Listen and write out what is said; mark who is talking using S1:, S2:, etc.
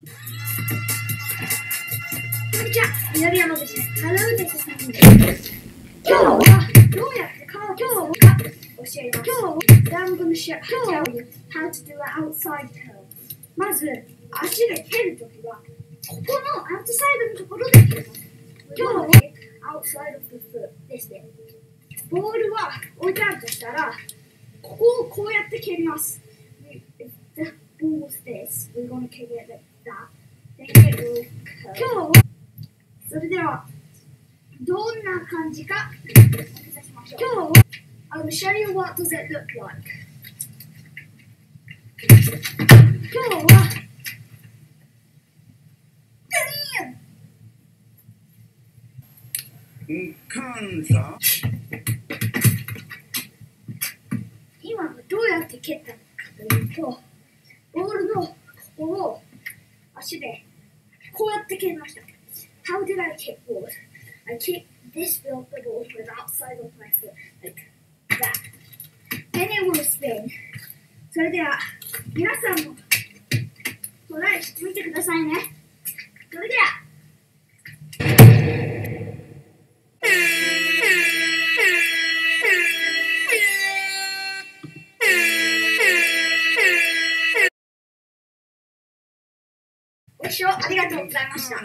S1: こんにちは、 MINMI です。ハローです。今日はどうやって顔今日は教えます。今日は I'm gonna show tell you how to do an outside curl. まず足で蹴るときはここのアウトサイドのところで蹴ります。今日は outside of the foot ですね。ボールは置いてあるとしたらここをこうやって蹴ります。Balls this, we're gonna kick it like that. Then it will curl. 今日はそれではどんな感じか。今日 I will show you what does it look like. 今日は
S2: Kansa.
S1: 今どうやって蹴ったのかというとボールのここを足でこうやって蹴りました。How did I kick ball? I kicked this bit of the ball with the outside of my foot like that. Then it will spin. それでは皆さんもトライしてみてくださいね。ご視聴ありがとうございました。